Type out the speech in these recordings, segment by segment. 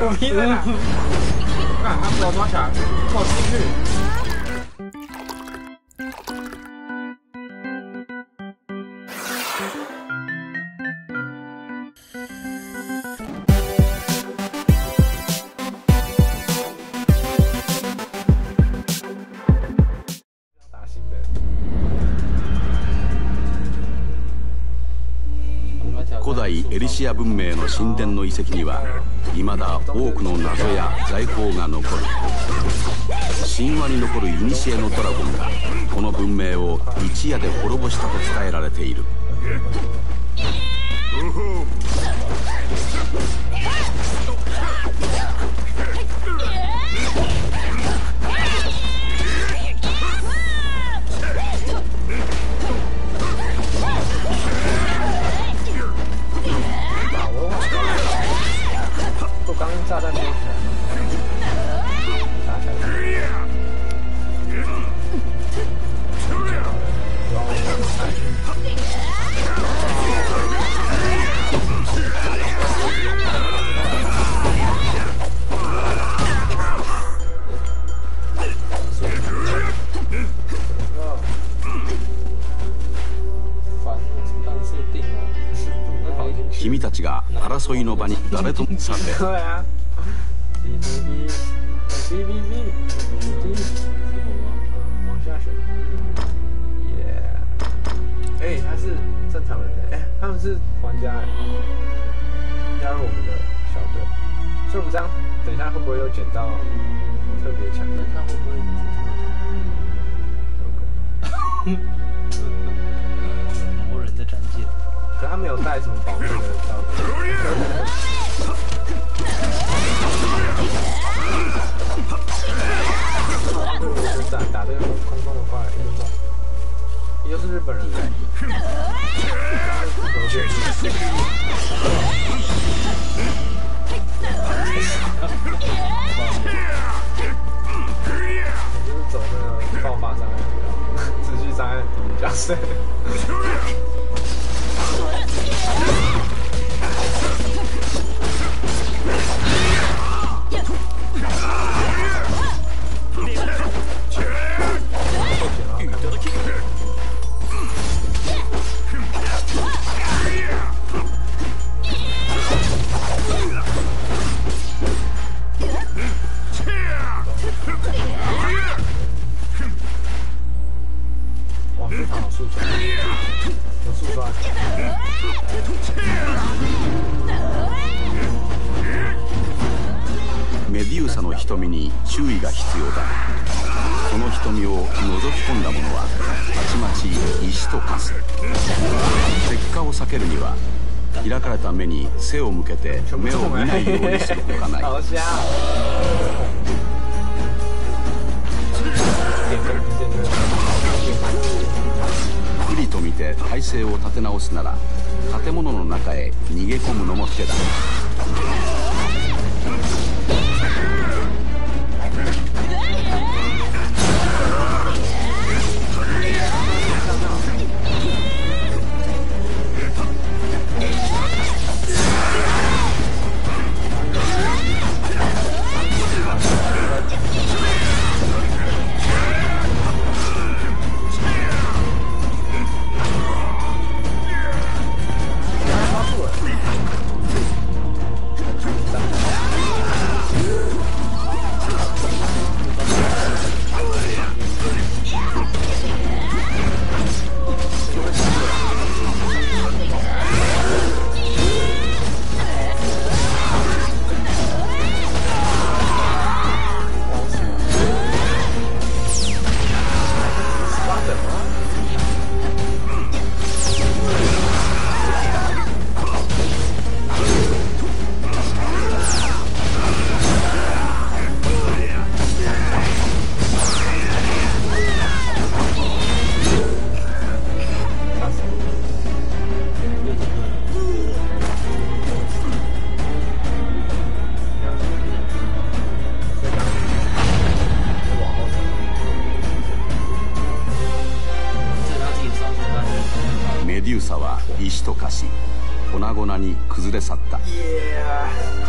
我逼在哪？看他把我抓起来，我进去。文明の神殿の遺跡には未だ多くの謎や財宝が残る。神話に残る古のドラゴンがこの文明を一夜で滅ぼしたと伝えられている。君たちが争いの場に誰ともさせ对啊。哔哔哔，哔哔哔，哔。嗯，往下选。耶。哎，他是正常人的，哎，他们是玩家哎，加入我们的小队。所以我们这样，等一下会不会又捡到特别强的？看会不会这么魔人的战舰？可他没有带什么保护的道具。打打这个空中的怪，一直猛，又是日本人来。有点我就是走那个爆发伤害，持续伤害很低的メデューサの瞳に注意が必要だ。この瞳を覗き込んだ者はたちまち石と化す。石化を避けるには開かれた目に背を向けて目を見ないようにするほかない。勢を立て直すなら建物の中へ逃げ込むのも手だ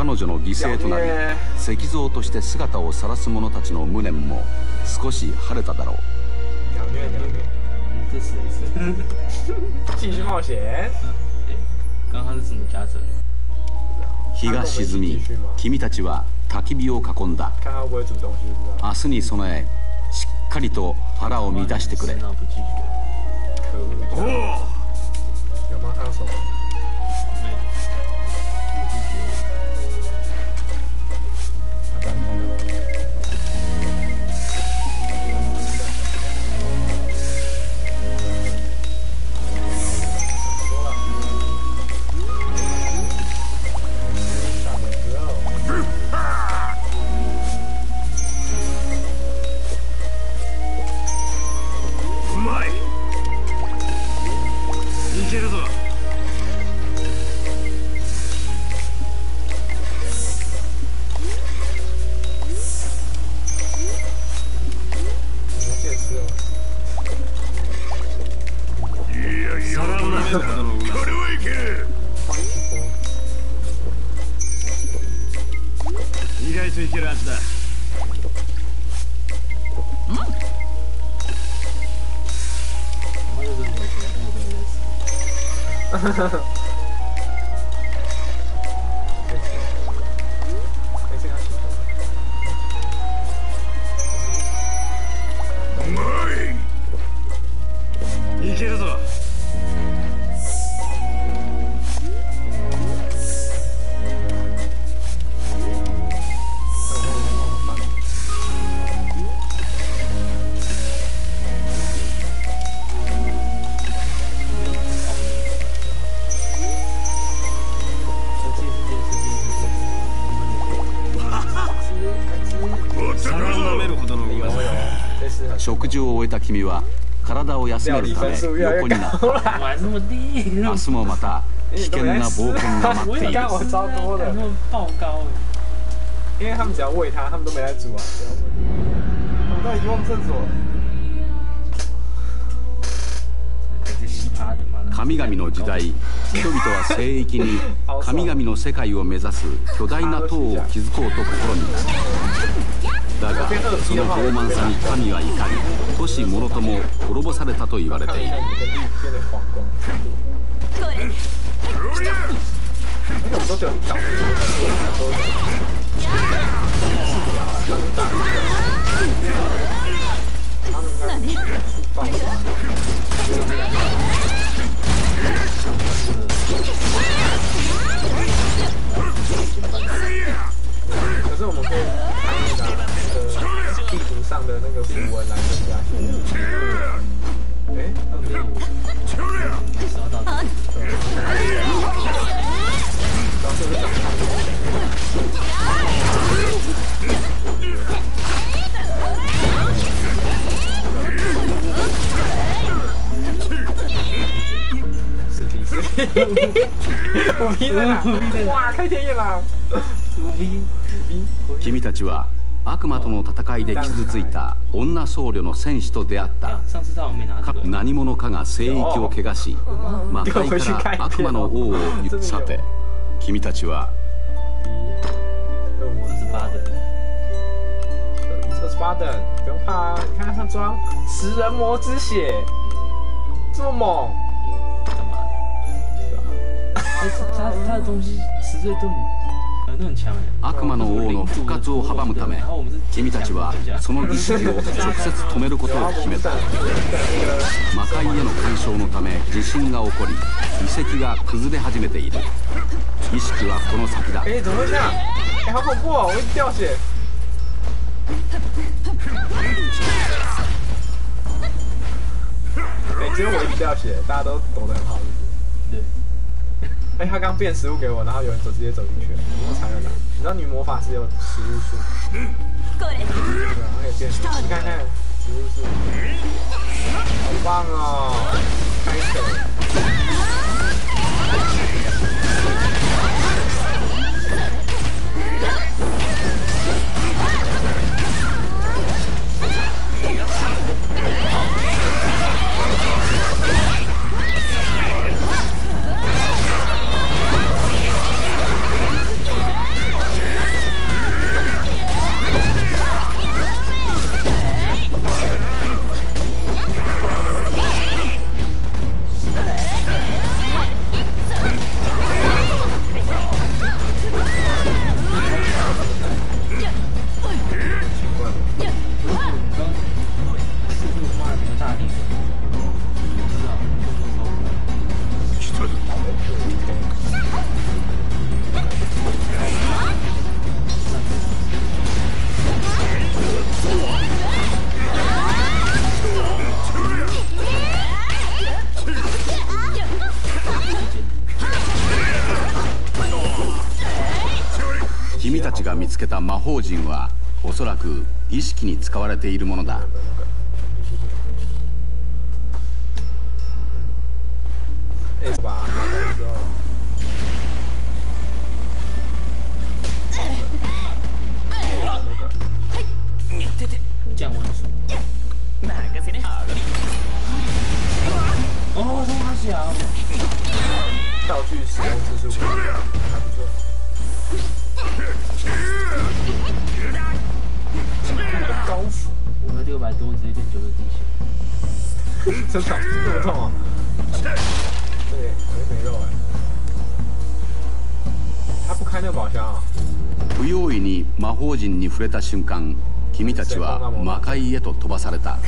彼女の犠牲となり石像として姿を晒す者たちの無念も少し晴れただろう？日が沈み君たちは焚き火を囲んだ。明日に備えしっかりと腹を満たしてくれこれはい。意外といけるはずだ。我就扔回を終えた君は体を休めるため横になった明日もまた危険な冒険が待っている干我超多的那，么爆高哎！因为他们只要喂它，他们都没在煮啊，只要喂。我到遗忘厕所了。这奇葩的妈的！神々の時代人々は聖域に神々の世界を目指す巨大な塔を築こうと試みただがその傲慢さに神は怒り都市もろとも滅ぼされたと言われている。君たちは悪魔との戦いで傷ついた女僧侶の戦士と出会った。何者かが聖域を汚し魔界から悪魔の王をさて君たちは八的，二十八等，不用怕啊！你看他装食人魔之血，这么猛，他他的东西十岁都。悪魔の王の復活を阻むため君たちはその儀式を直接止めることを決めた魔界への干渉のため地震が起こり遺跡が崩れ始めている意識はこの先だ哎、怎么会这样？哎、好恐怖哦！我一直掉血。哎、只有我一直掉血，大家都躲得很好，对，哎、他刚变食物给我，然后有人走直接走进去了，我才有拿。你知道女魔法师有食物树，これ对啊，她可以变食物。你看看食物树，好棒哦！开手。つけた魔法陣はおそらく意識に使われているものだ哎，吧，那个降温术。哦，冲他小，道具使用次数还不错。六百多直接变九十滴血。真的这么痛啊？对，没没肉哎。他不开那个宝箱啊？不用意に魔法陣に触れた瞬間君たちは魔界へと飛ばされた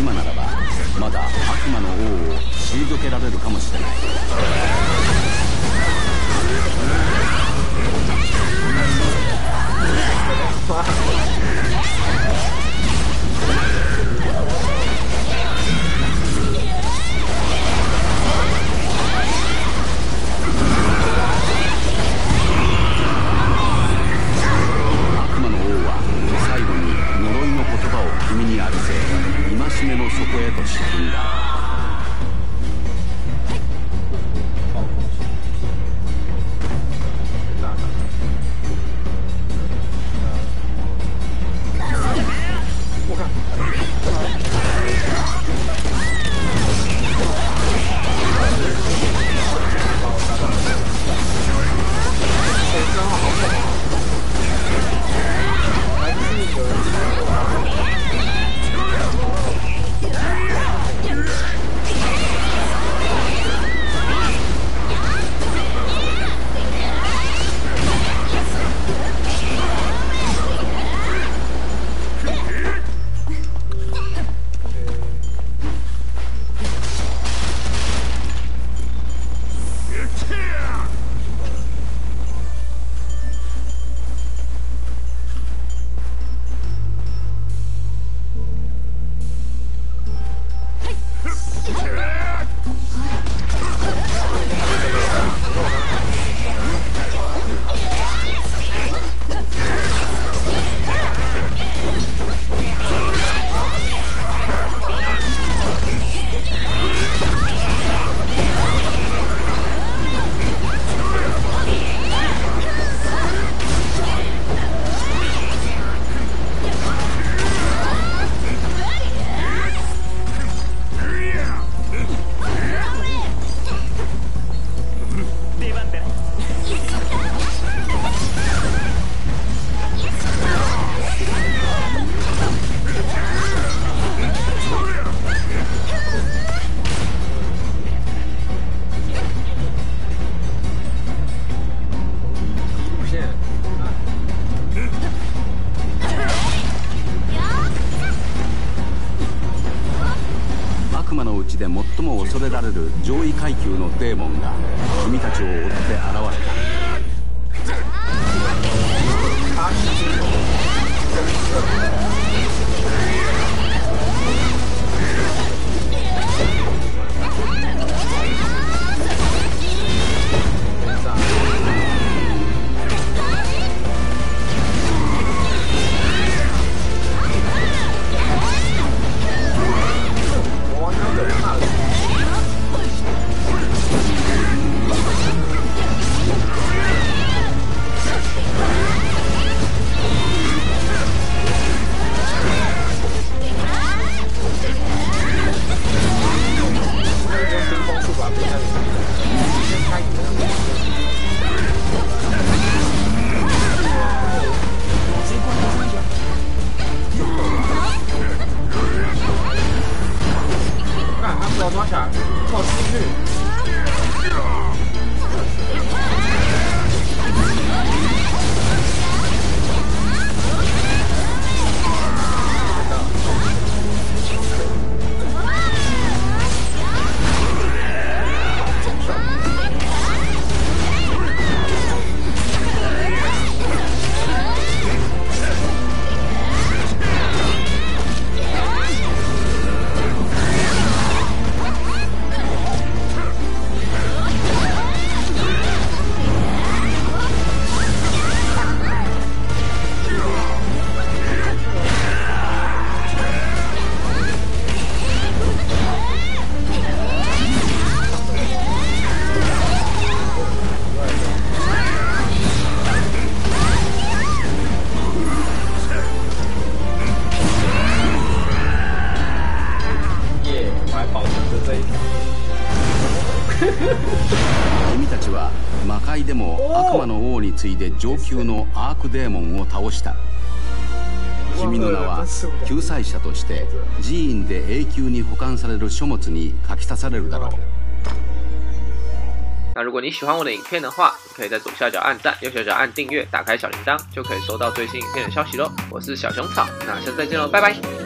今ならばまだ悪魔の王を退けられるかもしれない。デーモンが。でも悪魔の王に次いで上級のアークデーモンを倒した君の名は救済者として寺院で永久に保管される書物に書き足されるだろう那如果你喜欢我的影片的话，可以在左下角按赞，右下角按订阅，打开小铃铛，就可以收到最新影片的消息喽。我是小熊草，那下次再见喽，拜拜。